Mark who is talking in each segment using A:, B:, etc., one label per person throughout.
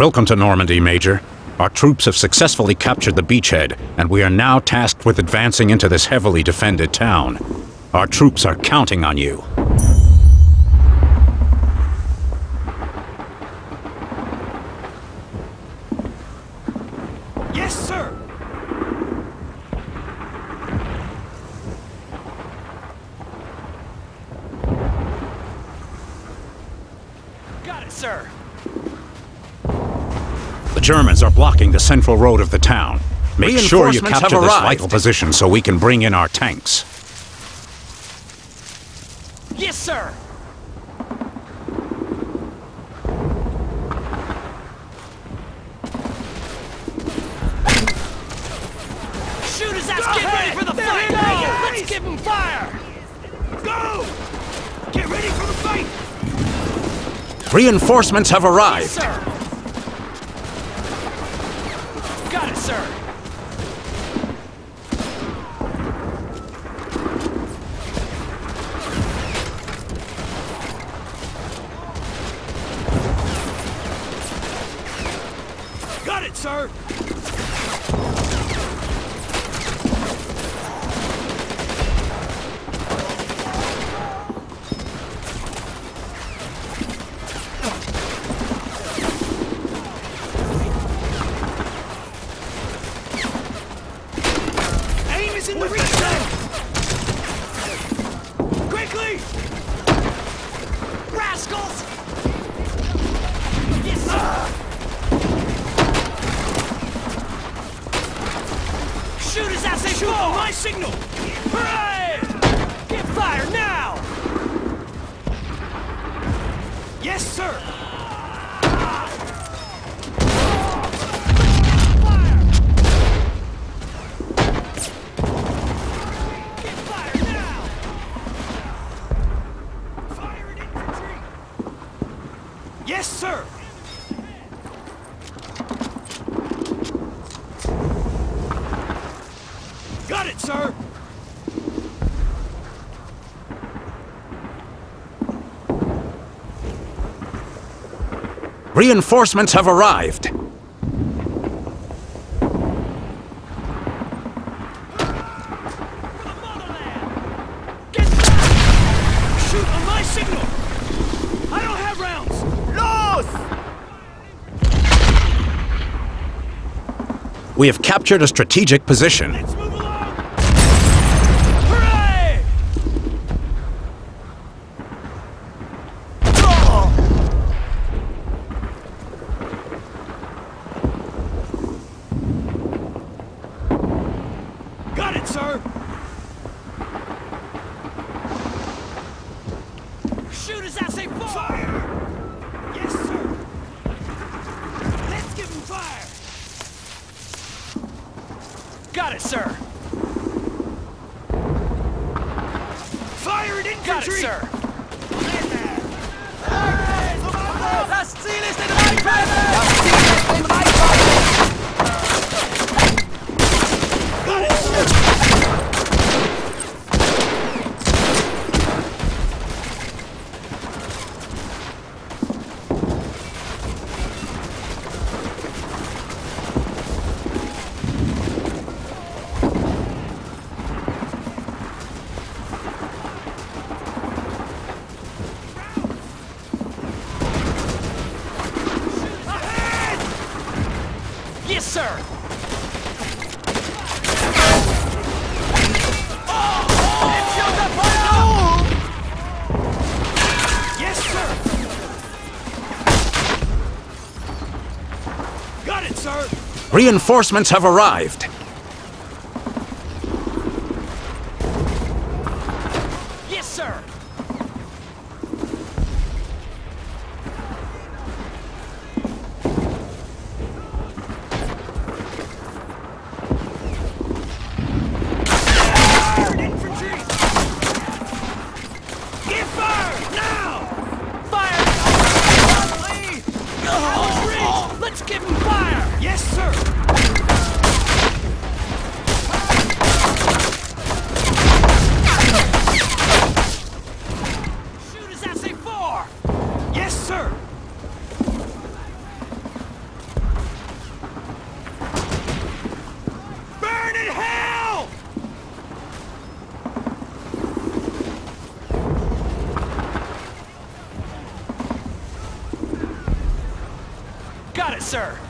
A: Welcome to Normandy, Major. Our troops have successfully captured the beachhead, and we are now tasked with advancing into this heavily defended town. Our troops are counting on you.
B: Yes, sir! Got it, sir!
A: The Germans are blocking the central road of the town. Make sure you capture this vital position so we can bring in our tanks.
B: Yes, sir! Shooters ass, get ready for the fight! Let's give them fire! Go! Get ready for the fight!
C: Reinforcements have
B: Yes,
C: arrived.
B: sir! Got it, sir! Sir!
C: Reinforcements have arrived.
B: For the motherland! Get back! Shoot on my signal! I don't have rounds! Los!
C: We have captured a strategic position.
B: Let's move along! Hooray! Got it, sir!
C: Reinforcements have arrived.
B: sir!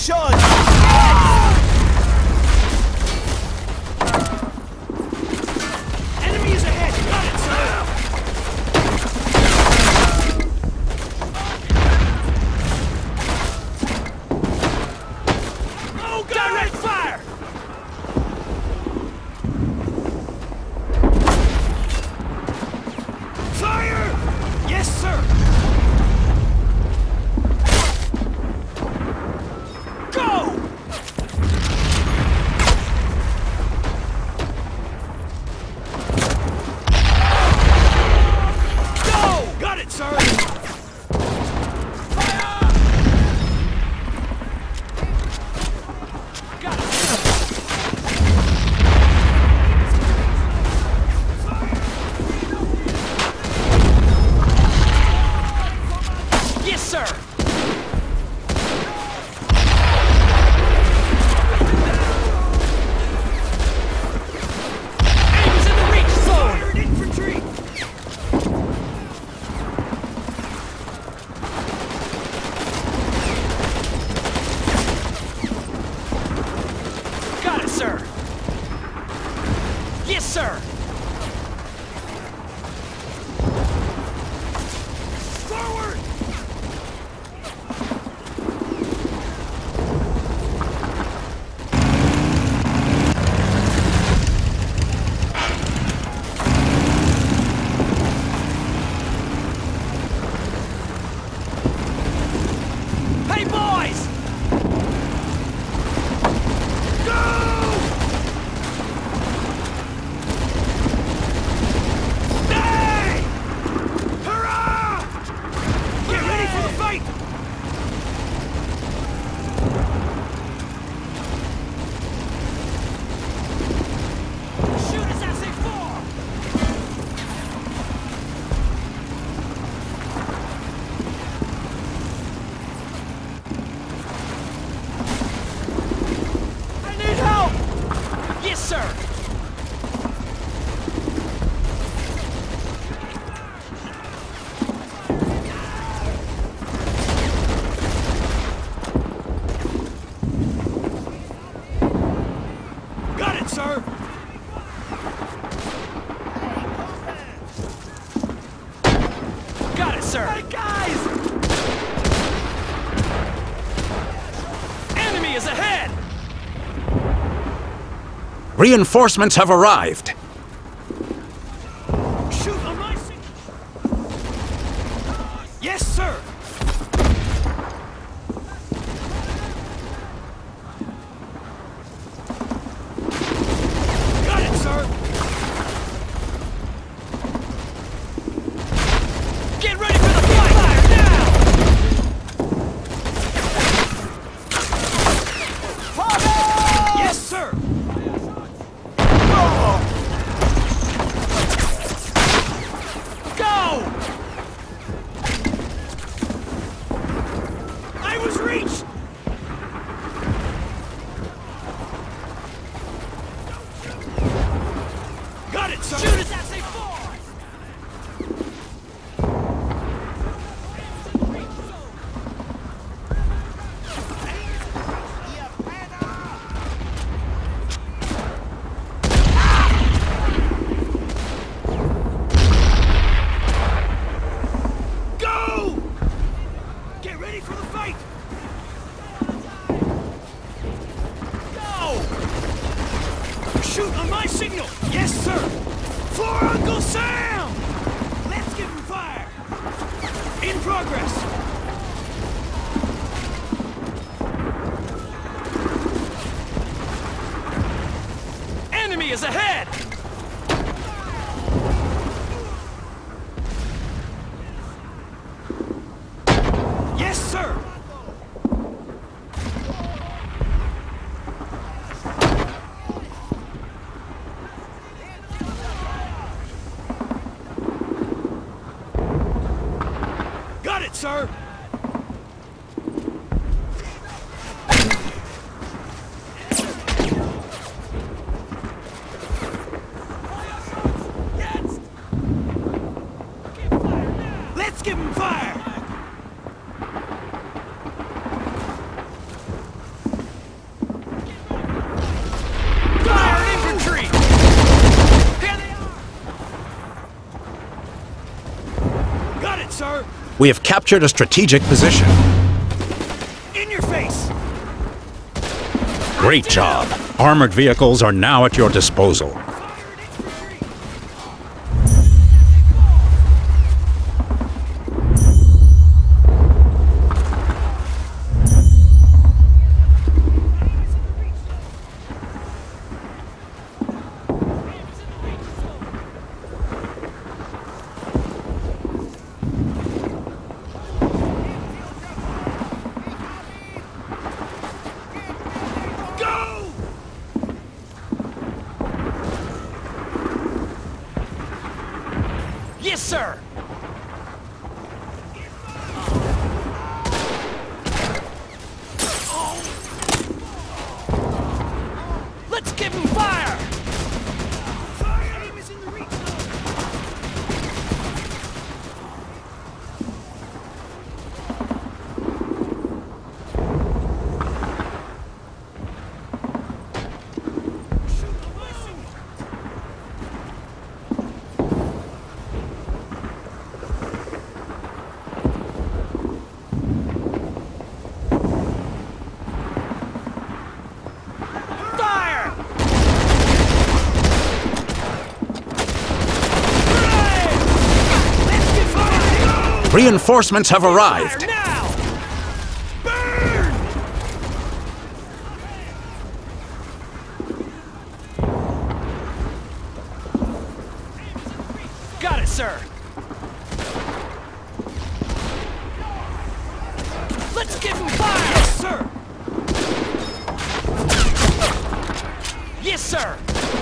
B: Shut. Yes, sir!
A: Reinforcements have arrived.
B: Yes, sir! Sir! Let's give him fire! Fire infantry! Here they are! Got it, sir!
A: We have captured a strategic position.
B: In your face!
A: Great job. Armored vehicles are now at your disposal.
C: Reinforcements have arrived.
B: Got it, sir. Let's give him fire! Yes, sir. Yes, sir.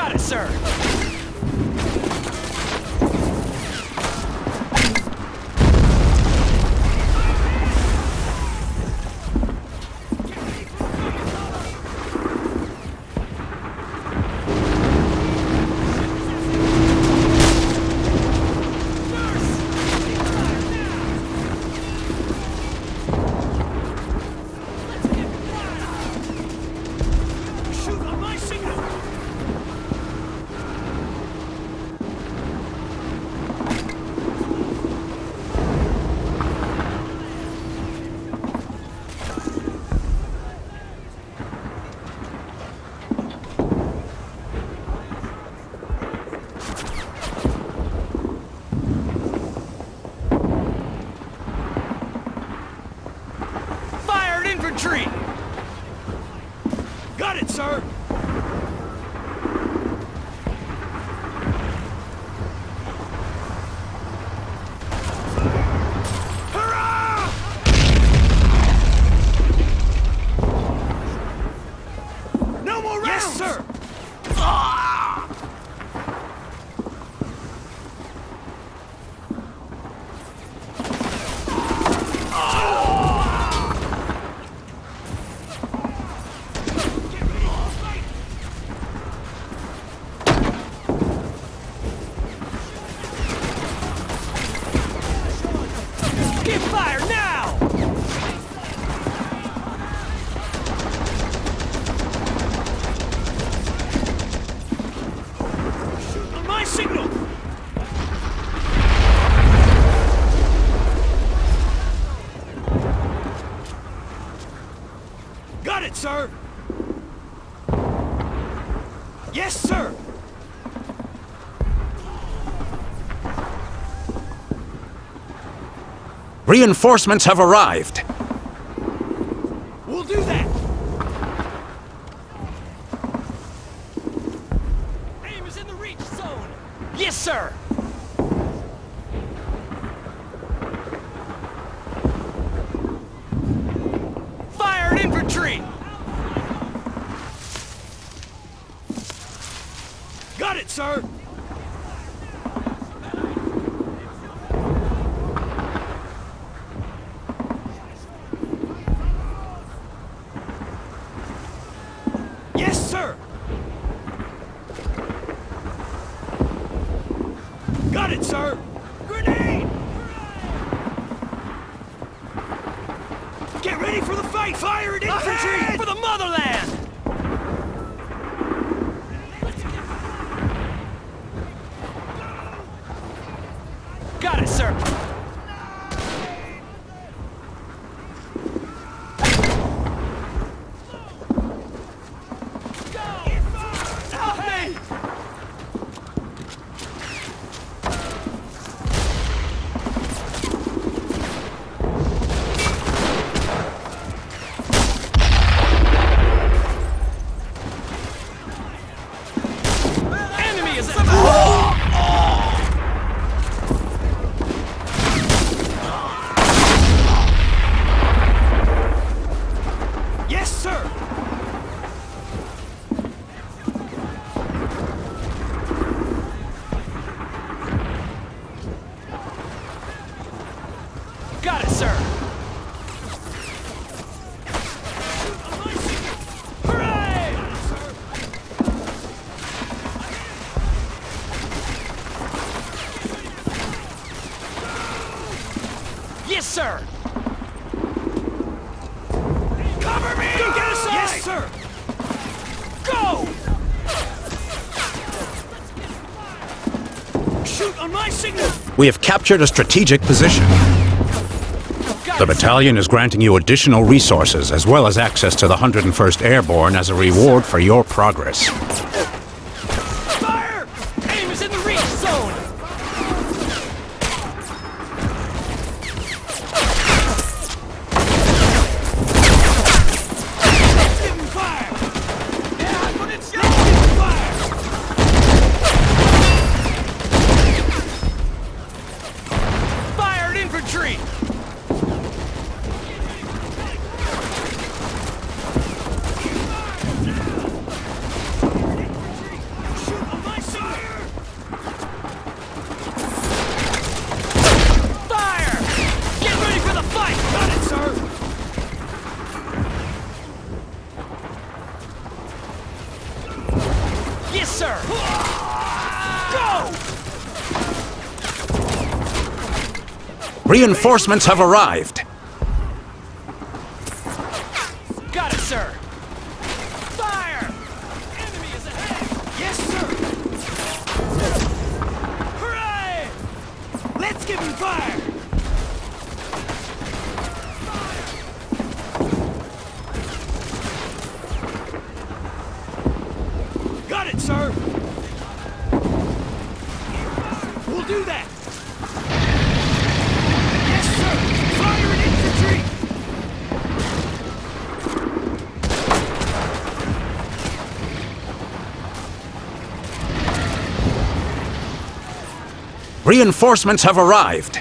B: Got it, sir.
C: Reinforcements have arrived.
B: We'll do that! Aim is in the reach zone! Yes, sir! Fire at infantry! Got it, sir! Yes, sir! Got it, sir! Get ready for the fight! Fire at infantry! For the motherland!
A: We have captured a strategic position. The battalion is granting you additional resources as well as access to the 101st Airborne as a reward for your progress.
B: Sir! Go!
C: Reinforcements have arrived. Reinforcements have arrived.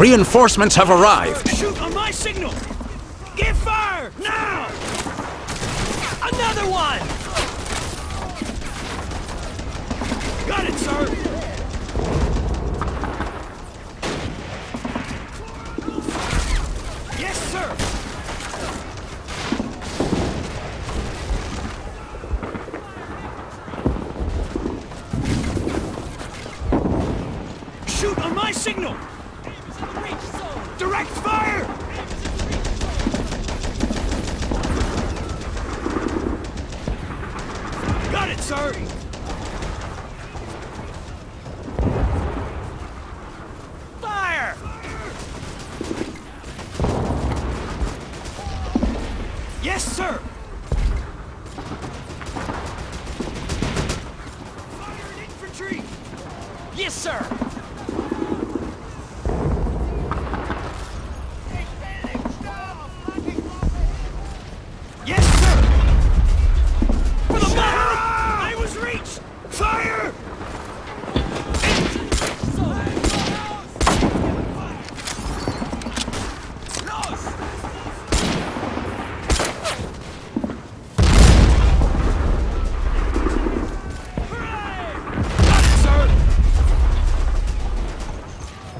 C: Reinforcements have arrived.
B: Shoot on my signal! Give fire! Now! Another one! Got it, sir!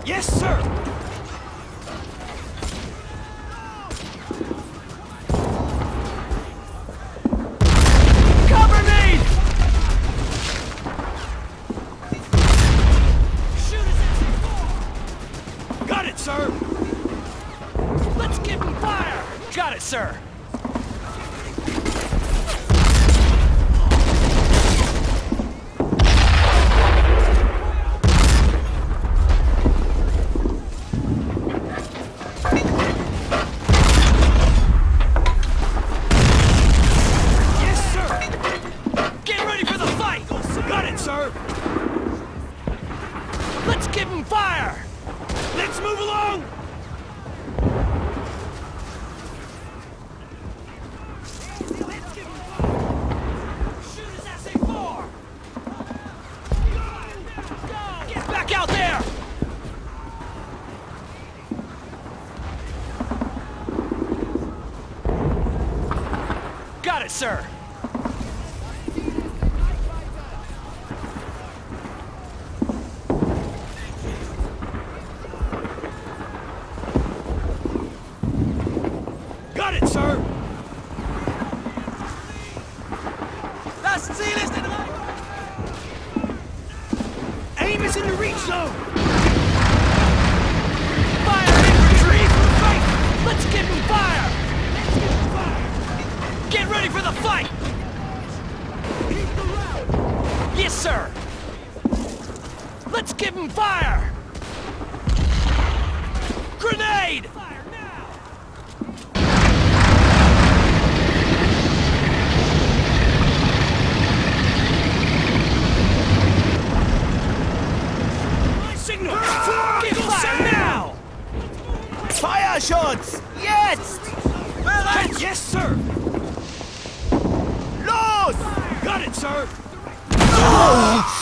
B: Yes, sir! sir! Let's give him fire! Grenade! Signal! Fire now!
D: Fire shots!
B: Yes! Well, yes, sir!
D: Load!
B: Got it, sir! Oh!